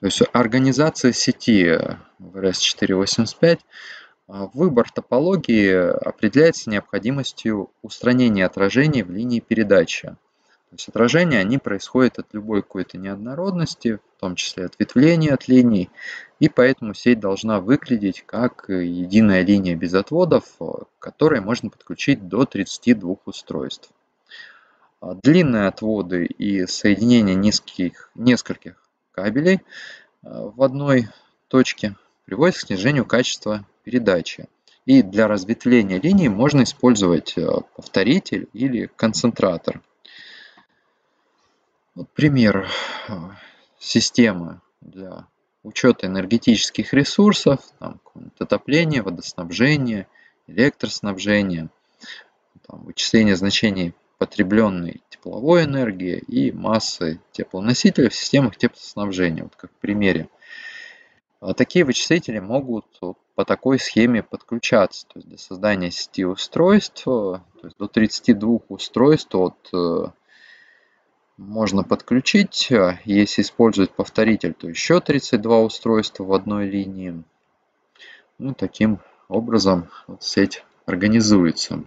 То есть организация сети в RS485, выбор топологии определяется необходимостью устранения отражений в линии передачи. То есть отражения, они происходят от любой какой-то неоднородности, в том числе ответвления от линий, и поэтому сеть должна выглядеть как единая линия без отводов, к которой можно подключить до 32 устройств. А длинные отводы и соединение нескольких кабелей э, в одной точке приводят к снижению качества передачи. И для разветвления линии можно использовать э, повторитель или концентратор. Вот пример э, системы для учета энергетических ресурсов, там, отопление, водоснабжение, электроснабжение, там, вычисление значений потребленной тепловой энергии и массы теплоносителя в системах теплоснабжения. Вот как в примере. А такие вычислители могут по такой схеме подключаться. То есть для создания сети устройств, то есть до 32 устройств от э, можно подключить, а если использовать повторитель, то еще 32 устройства в одной линии. Ну, таким образом вот сеть организуется.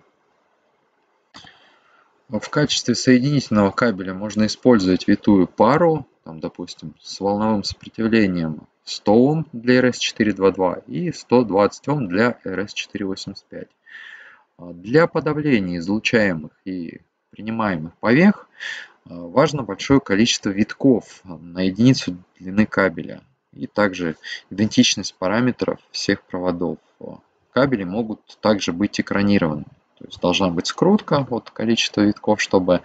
В качестве соединительного кабеля можно использовать витую пару, там, допустим, с волновым сопротивлением 100 Ом для RS422 и 120 Ом для RS485. Для подавления излучаемых и принимаемых повех Э, важно большое количество витков на единицу длины кабеля и также идентичность параметров всех проводов. Кабели могут также быть экранированы. То есть должна быть скрутка от количества витков, чтобы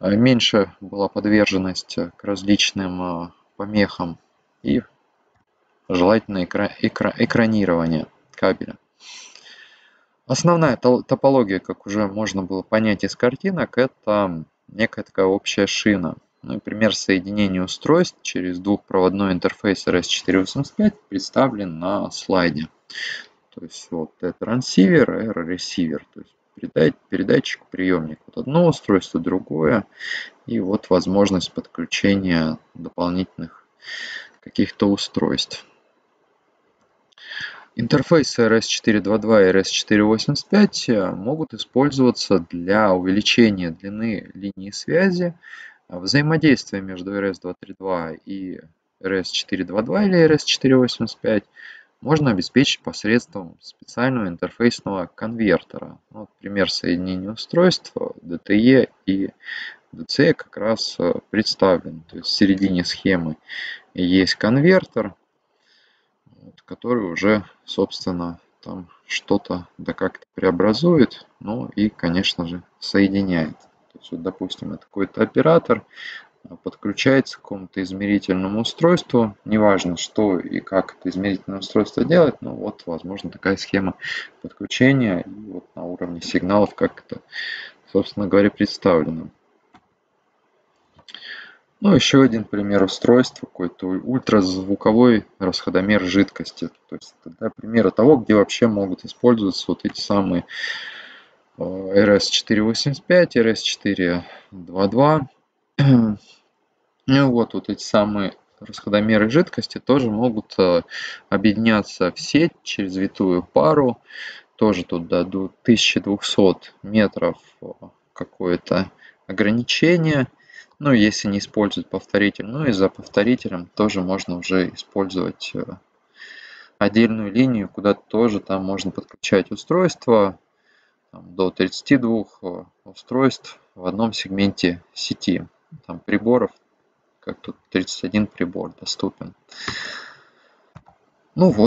э, меньше была подверженность к различным э, помехам и желательно экра экра экранирование кабеля. Основная топология, как уже можно было понять из картинок, это некая такая общая шина. Ну и пример соединения устройств через двухпроводной интерфейс RS485 представлен на слайде. То есть вот трансивер, это ресивер. То есть передать, передатчик, приемник. Вот одно устройство, другое. И вот возможность подключения дополнительных каких-то устройств. Интерфейсы RS422 и RS485 э, могут использоваться для увеличения длины линии связи, а взаимодействие между RS232 и RS422 или RS485 можно обеспечить посредством специального интерфейсного конвертера. Вот пример соединения устройств DTE и DCE как раз э, представлен. То есть в середине схемы есть конвертер, который уже, собственно, там что-то да как-то преобразует, ну и, конечно же, соединяет. То есть, вот, допустим, это какой-то оператор, подключается к какому-то измерительному устройству, неважно, что и как это измерительное устройство делает, но вот, возможно, такая схема подключения, и вот на уровне сигналов, как это, собственно говоря, представлено. Ну, еще один пример устройства, какой-то ультразвуковой расходомер жидкости. То есть это для примера того, где вообще могут использоваться вот эти самые RS485, э, RS422. Ну вот, вот эти самые расходомеры жидкости тоже могут э, объединяться в сеть через витую пару. Тоже тут дадут 1200 метров э, какое-то ограничение. Ну, если не использовать повторитель. Ну и за повторителем тоже можно уже использовать э, отдельную линию, куда тоже там можно подключать устройства там, до 32 э, устройств в одном сегменте сети. Там приборов, как тут 31 прибор доступен. Ну вот.